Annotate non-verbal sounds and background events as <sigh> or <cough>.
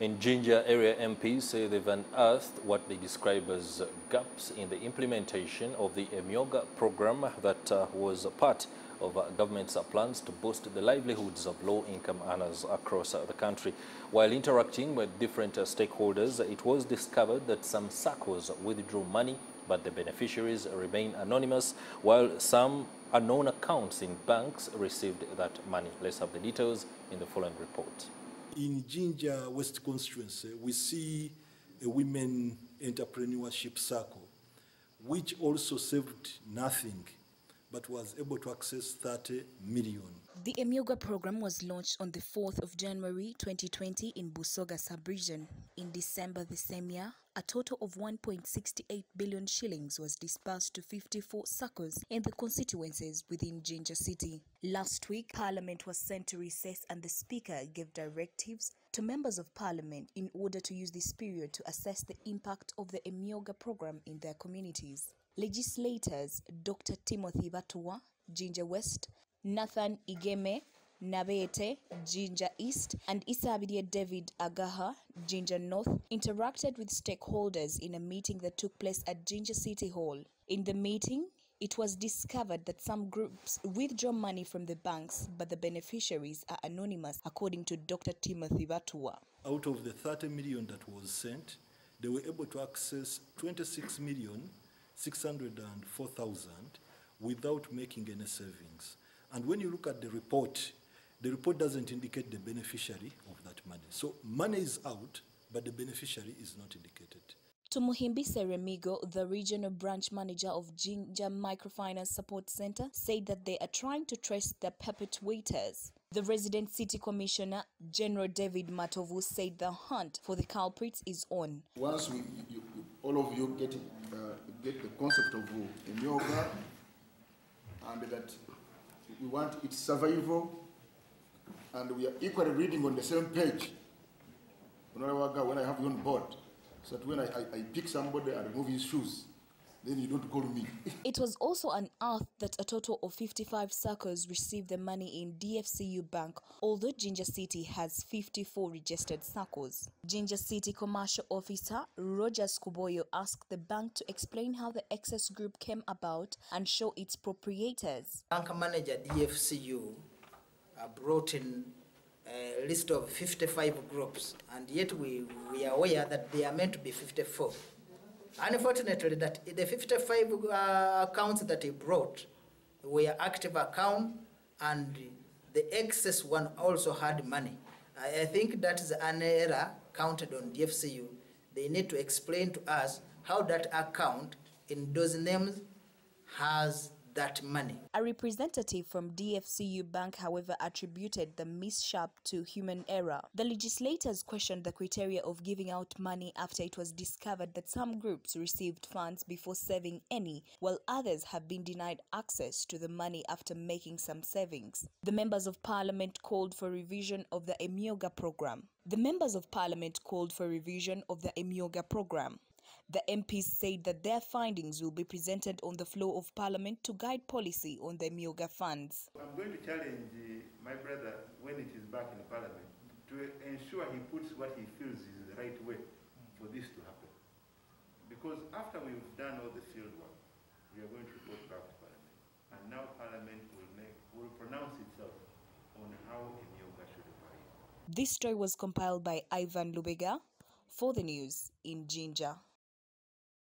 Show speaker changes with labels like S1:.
S1: In Jinja area MPs say they've unearthed what they describe as gaps in the implementation of the Emyooga program that uh, was part of uh, government's uh, plans to boost the livelihoods of low-income earners across uh, the country. While interacting with different uh, stakeholders, it was discovered that some SACCOs withdrew money, but the beneficiaries remain anonymous, while some unknown accounts in banks received that money. Let's have the details in the following report.
S2: In Jinja West constituency, we see a women entrepreneurship circle, which also saved nothing, but was able to access 30 million.
S3: The Emyooga program was launched on the 4th of January 2020 in Busoga sub-region. In December the same year, a total of 1.68 billion shillings was disbursed to 54 SACCOs in the constituencies within Jinja City. Last week, Parliament was sent to recess and the Speaker gave directives to members of Parliament in order to use this period to assess the impact of the Emyooga program in their communities. Legislators Dr. Timothy Batuwa, Jinja West, Nathan Igeme, Nabeta, Jinja East, and Isabirye David Agaha, Jinja North, interacted with stakeholders in a meeting that took place at Jinja City Hall. In the meeting, it was discovered that some groups withdraw money from the banks, but the beneficiaries are anonymous, according to Dr. Timothy Batuwa.
S2: Out of the 30 million that was sent, they were able to access 26 million 604,000 without making any savings. And when you look at the report, the report doesn't indicate the beneficiary of that money. So money is out, but the beneficiary is not indicated.
S3: Tumuhimbise Remigo, the regional branch manager of Jinja Microfinance Support Center, said that they are trying to trace the perpetrators. The resident city commissioner, General David Matovu, said the hunt for the culprits is on.
S4: Once we, you, you, all of you get, uh, get the concept of Emyooga and that we want its survival and we are equally reading on the same page when I have you on board so that when I, I, I pick somebody and remove his shoes, then you don't call me. <laughs>
S3: It was also unearthed that a total of 55 SACCOs received the money in DFCU Bank, although Jinja City has 54 registered SACCOs. Jinja City Commercial Officer Rogers Kuboyo asked the bank to explain how the excess group came about and show its proprietors.
S5: Bank manager DFCU brought in a list of 55 groups, and yet we, we are aware that they are meant to be 54. Unfortunately, that the 55 uh, accounts that he brought were active account, and the excess one also had money. I, I think that is an error counted on DFCU. They need to explain to us how that account in those names has that money.
S3: A representative from DFCU Bank, however, attributed the mishap to human error. The legislators questioned the criteria of giving out money after it was discovered that some groups received funds before saving any, while others have been denied access to the money after making some savings. The members of parliament called for revision of the Emyooga program. The members of parliament called for revision of the Emyooga program. The MPs said that their findings will be presented on the floor of Parliament to guide policy on the Emyooga funds.
S6: I'm going to challenge uh, my brother when it is back in Parliament to ensure he puts what he feels is the right way for this to happen. Because after we've done all the field work, we are going to report back to Parliament. And now Parliament will, make, will pronounce itself on how a Myoga should operate.
S3: This story was compiled by Ivan Lubega for the news in Jinja.